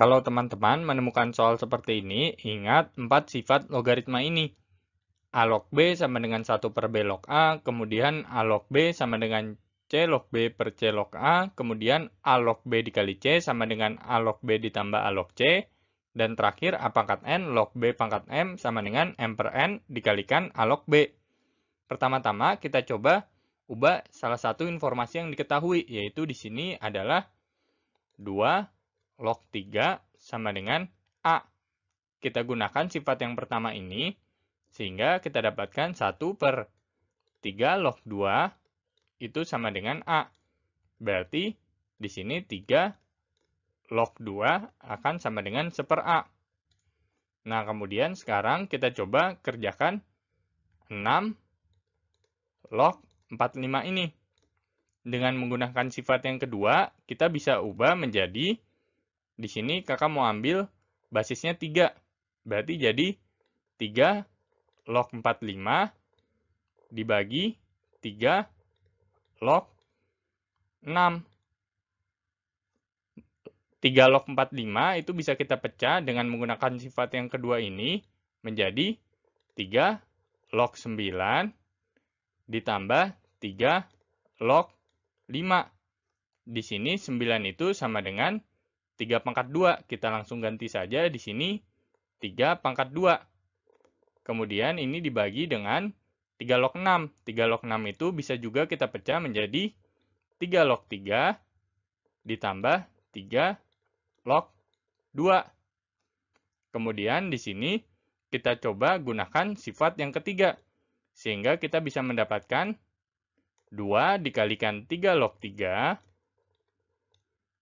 Kalau teman-teman menemukan soal seperti ini, ingat 4 sifat logaritma ini. A log B sama dengan 1 per B log A, kemudian A log B sama dengan C log B per C log A, kemudian A log B dikali C sama dengan A log B ditambah A log C, dan terakhir A pangkat N log B pangkat M sama dengan M per N dikalikan A log B. Pertama-tama kita coba ubah salah satu informasi yang diketahui, yaitu di sini adalah 2 log 3 sama dengan A. Kita gunakan sifat yang pertama ini, sehingga kita dapatkan 1 per 3 log 2 itu sama dengan A. Berarti di sini 3 log 2 akan sama dengan 1 per A. Nah, kemudian sekarang kita coba kerjakan 6 log 45 ini. Dengan menggunakan sifat yang kedua, kita bisa ubah menjadi, di sini kakak mau ambil basisnya 3. Berarti jadi 3 log 45 dibagi 3 log 6. 3 log 45 itu bisa kita pecah dengan menggunakan sifat yang kedua ini menjadi 3 log 9 ditambah 3 log 5. Di sini 9 itu sama dengan 3 pangkat 2. Kita langsung ganti saja di sini 3 pangkat 2. Kemudian ini dibagi dengan 3 log 6. 3 log 6 itu bisa juga kita pecah menjadi 3 log 3 ditambah 3 log 2. Kemudian di sini kita coba gunakan sifat yang ketiga. Sehingga kita bisa mendapatkan 2 dikalikan 3 log 3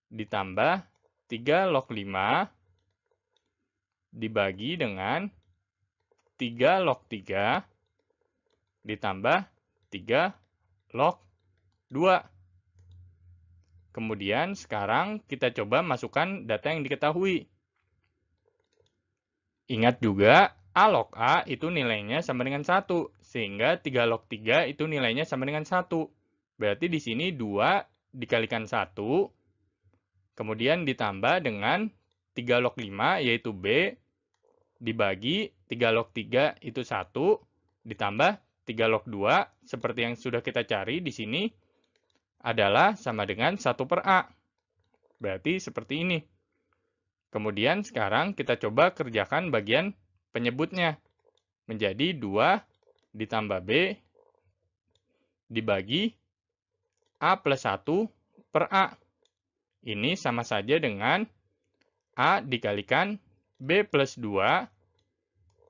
ditambah 3 log 5 dibagi dengan 3 log 3 ditambah 3 log 2. Kemudian sekarang kita coba masukkan data yang diketahui. Ingat juga A log A itu nilainya sama dengan 1. Sehingga 3 log 3 itu nilainya sama dengan 1. Berarti di sini 2 dikalikan 1. Kemudian ditambah dengan 3 log 5 yaitu B. Dibagi 3 log 3 itu 1. Ditambah 3 log 2 seperti yang sudah kita cari di sini adalah sama dengan 1 per A. Berarti seperti ini. Kemudian sekarang kita coba kerjakan bagian penyebutnya. Menjadi 2 ditambah B dibagi A plus 1 per A. Ini sama saja dengan A dikalikan B plus 2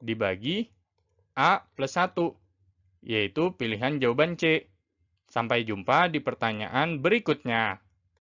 dibagi A plus 1, yaitu pilihan jawaban C. Sampai jumpa di pertanyaan berikutnya.